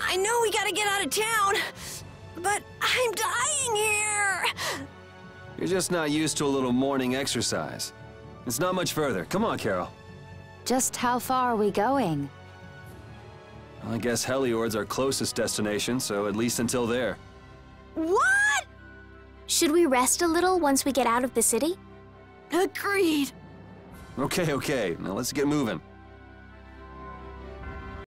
I know we gotta get out of town, but I'm dying here. You're just not used to a little morning exercise. It's not much further. Come on, Karol. Just how far are we going? Well, I guess Heliord's our closest destination, so at least until there. What? Should we rest a little once we get out of the city? Agreed. Okay, okay. Now let's get moving.